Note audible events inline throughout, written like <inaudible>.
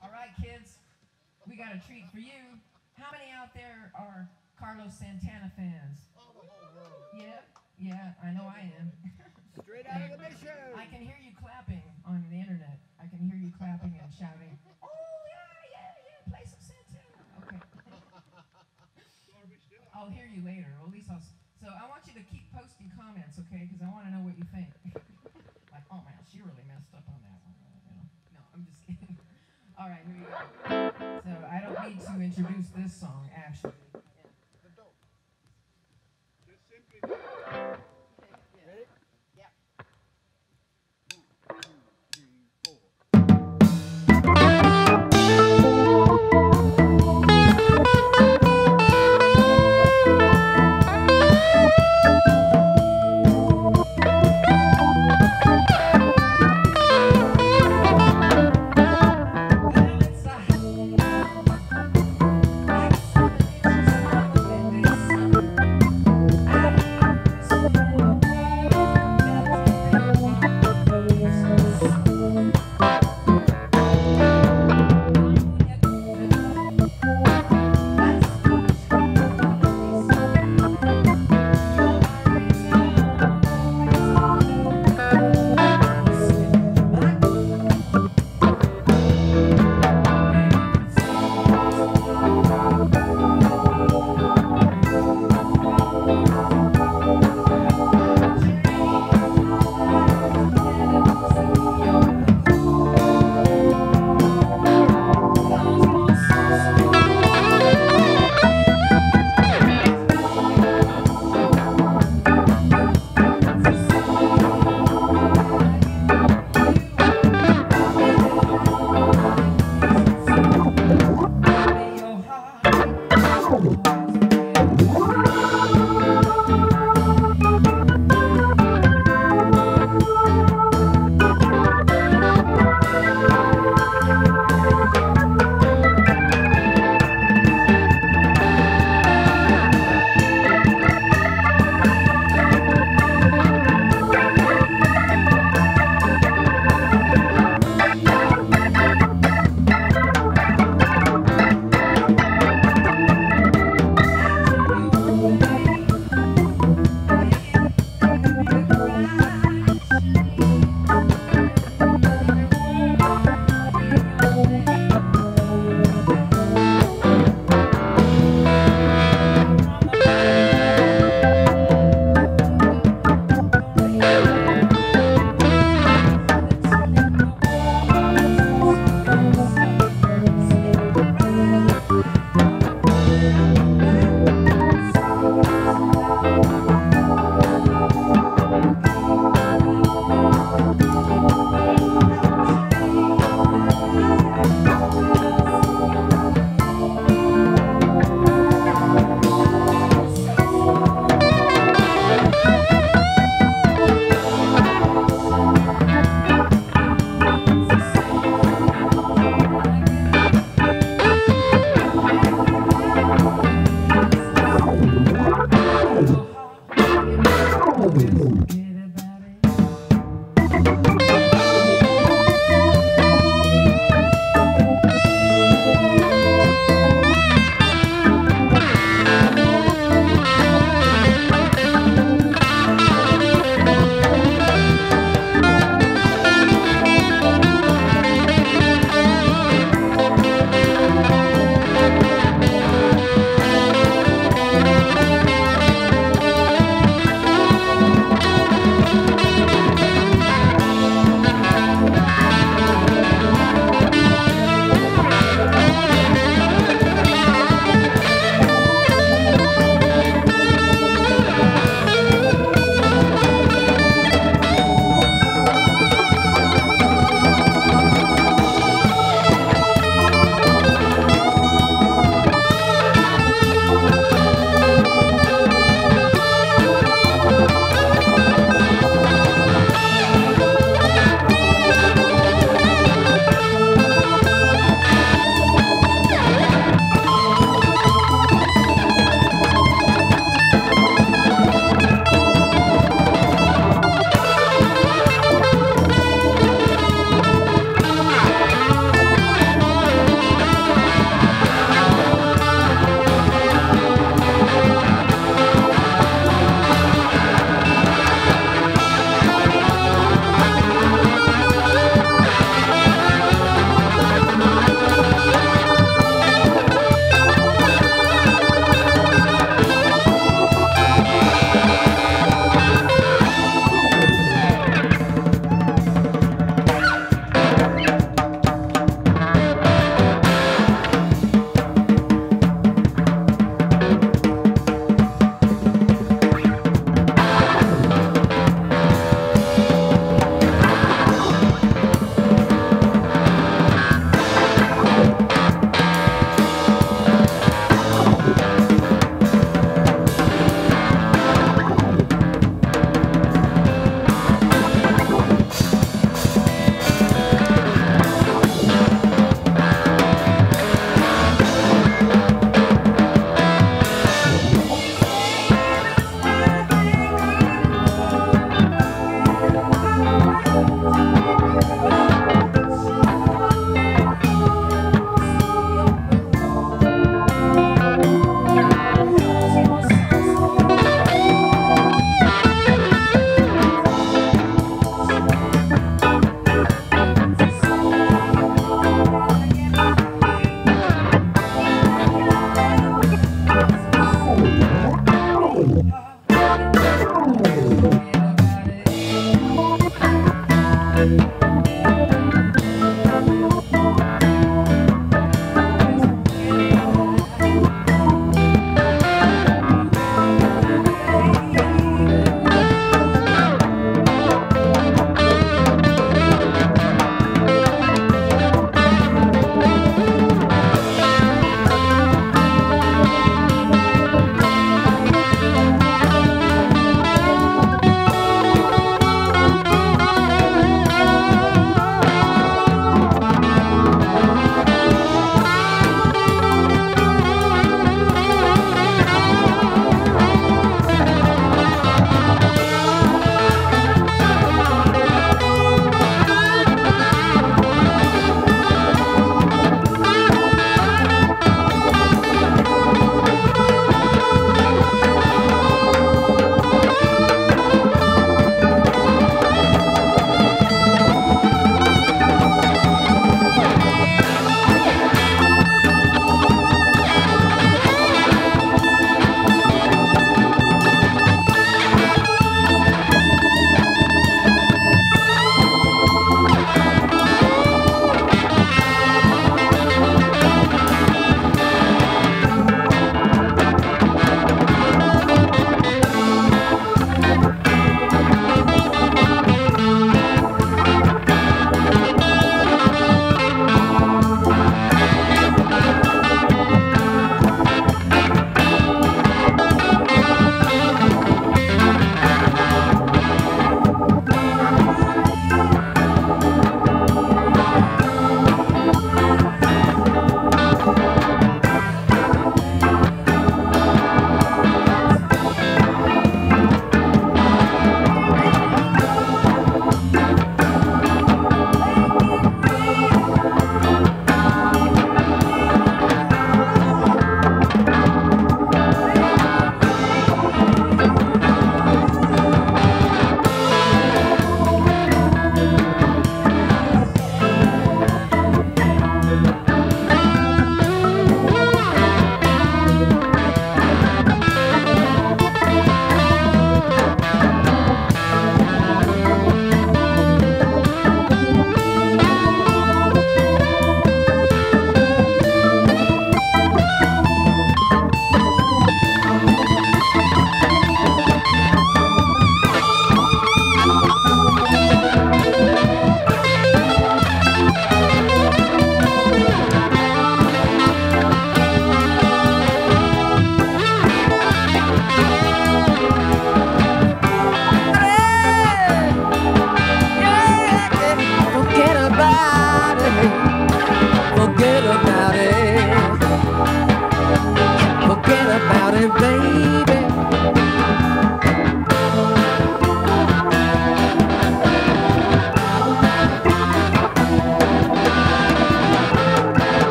All right, kids, we got a treat for you. How many out there are Carlos Santana fans? Yeah, yeah, I know I am. Straight out of the mission. I can hear you clapping on the internet. I can hear you clapping and shouting, "Oh yeah, yeah, yeah, play some Santana." Okay. I'll hear you later. Or at least I'll. So I want you to keep posting comments, okay? Because I want to know what you think. <laughs> like, oh man, she really messed up to introduce this song, actually. Música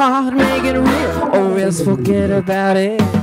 heart make it real, or else forget about it.